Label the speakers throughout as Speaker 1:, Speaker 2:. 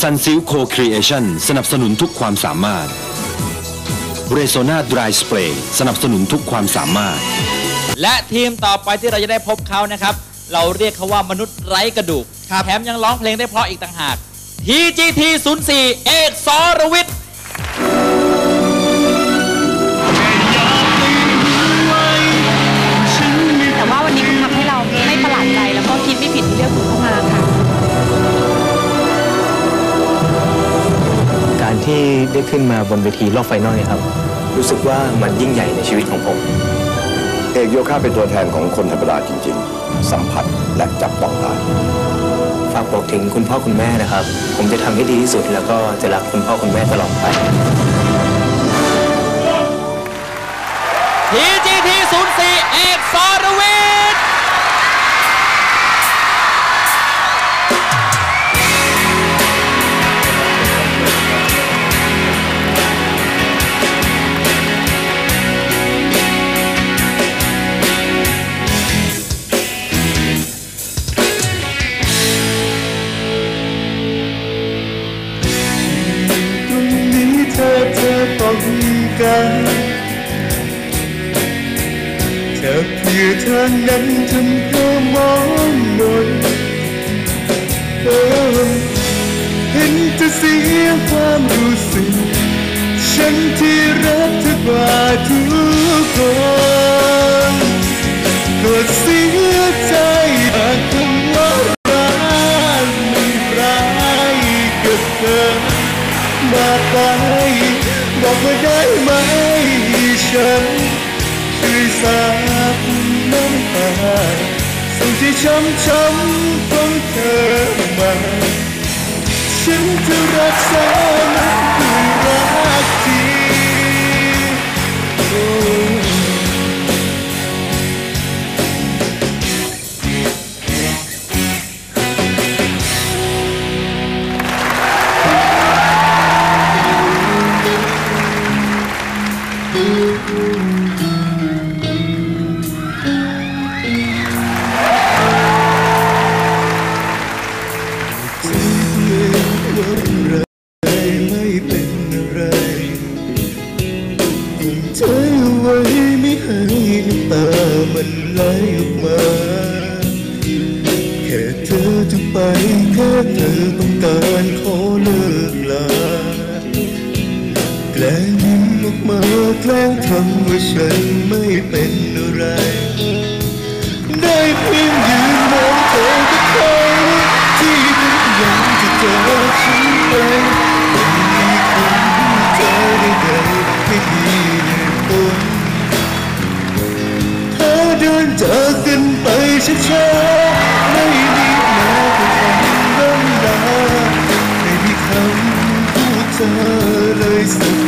Speaker 1: Sunsilk Co-Creations สนับสนุนทุกความสามารถ Rexona Dry Spray สนับสนุนทุกความสามารถ
Speaker 2: และทีมต่อไปที่เราจะได้พบเขานะครับ เราเรียกเขาว่ามนุษย์ไร้กระดูก
Speaker 3: ครับ
Speaker 2: แถมยังร้องเพลงได้เพราะอีกต่างหาก TGT 04 เอกสรวิ
Speaker 4: ชญ์ ได้ขึ้
Speaker 5: นมาบนเวทีรอบ final เนี่ยครับ รู้สึกว่ามันยิ่งใหญ่ในชีวิตของผม
Speaker 6: เอกโยคะเป็นตัวแทนของคนธรรมดาจริง ๆ สัมผัสและจับต้องได้
Speaker 5: ฝากบอกถึงคุณพ่อคุณแม่นะครับ ผมจะทำให้ดีที่สุด แล้วก็จะรักคุณพ่อคุณแม่ตลอดไป
Speaker 2: TGT 04เอกสรวิ
Speaker 7: ชญ์ กันแค่เพียงทางนั้นทำเพื่อมองมนเออเห็นเธอเสียความรู้สึก ฉันที่รักเธอกว่าทุกคนก็เสียใจหากคำว่ารักไม่ร้ายกับเธอมาไปบอกว่าได้ไหมาตา สิ่งที่ช้ำช้ำของเธอมาฉันจะรั มาแค่เธอจะไปแค่เธอต้องการขอเลิก แกล้งทำว่าฉันไม่เป็นอะไร ได้เพียงยืนมองเธอกับใครที่กำลังจะเจอฉันไปไม่มีคนเจอได้ใดไม่มีเหตุผลเธอเดินจากกันไปช้าๆไม่มีแม้แต่คำน้ำลาไม่มีคำพูดเธอเลยสัก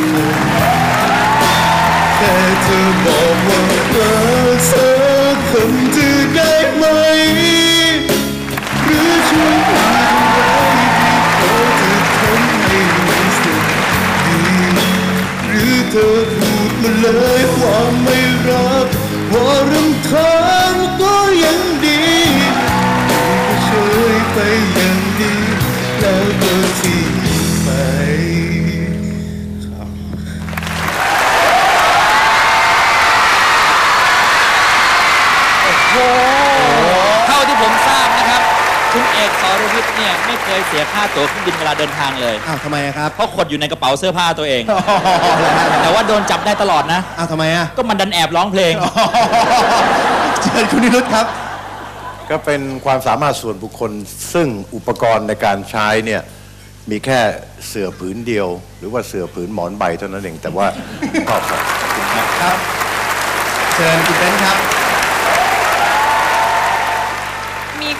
Speaker 7: เธอบอกว่ารักสักคำจะได้ไหม หรือช่วยพูดอะไรที่พอจะทำให้รู้สึกดีหรือเธอพูดมาเลยว่าไม่รักว่ารำคาญก็ยังดีก็เฉยไปอย่างดีแล้ว
Speaker 2: คุณเอกสรวิทย์เนี่ยไม่เคยเสียค่าตั๋วเครื่องบินเวลาเดินทางเลย
Speaker 3: อ้าวทำไมอะครับ
Speaker 2: เพราะขดอยู่ในกระเป๋าเสื้อผ้าตัวเอง
Speaker 3: อ๋อเหรอฮะ
Speaker 2: แต่ว่าโดนจับได้ตลอดนะ
Speaker 3: อ้าวทำไมอะ
Speaker 2: ก็มันดันแอบร้องเพลง
Speaker 3: เชิญคุณนิรุตครับ
Speaker 6: ก็เป็นความสามารถส่วนบุคคล ซึ่งอุปกรณ์ในการใช้เนี่ยมีแค่เสื่อผืนเดียว หรือว่าเสื่อผืนหมอนใบเท่านั้นเองแต่ว่าก็ขอบคุณครับ
Speaker 3: ครับ เชิญคุณเต้นครับ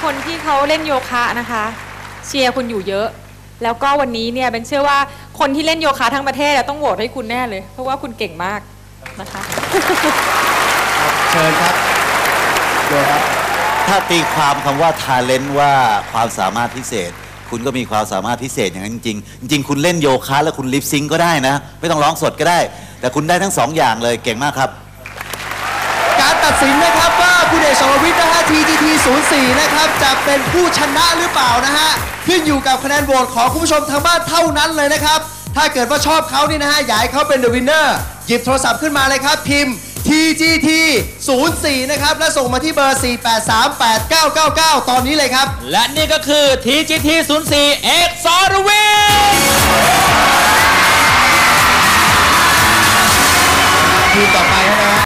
Speaker 4: คนที่เขาเล่นโยคะนะคะเชียร์คุณอยู่เยอะ แล้วก็วันนี้เนี่ยเป็นเชื่อว่าคนที่เล่นโยคะทั้งประเทศอะต้องโหวตให้คุณแน่เลย เพราะว่าคุณเก่งมากนะคะ
Speaker 3: เชิญครับโยครับ
Speaker 8: ถ้าตีความคำว่า talent ว่าความสามารถพิเศษ คุณก็มีความสามารถพิเศษอย่างนั้นจริงๆจริงๆคุณเล่นโยคะแล้วคุณลิปซิงก็ได้นะ ไม่ต้องร้องสดก็ได้ แต่คุณได้ทั้งสองอย่างเลยเก่งมากครับ
Speaker 3: การตัดสินนะครับว่า คุณเดชชววิทย์นะฮะ TGT 04 นะครับ จะเป็นผู้ชนะหรือเปล่านะฮะ ขึ้นอยู่กับคะแนนโหวตของคุณผู้ชมทางบ้านเท่านั้นเลยนะครับ ถ้าเกิดว่าชอบเขานี่นะฮะ อยากให้เขาเป็น the winner หยิบโทรศัพท์ขึ้นมาเลยครับ พิมพ์ TGT 04 นะครับ และส่งมาที่เบอร์ 4838999 ตอนนี้เลยครับ
Speaker 2: และนี่ก็คือ TGT 04 เอกสรวิชญ์ทีมต่อไปนะฮะ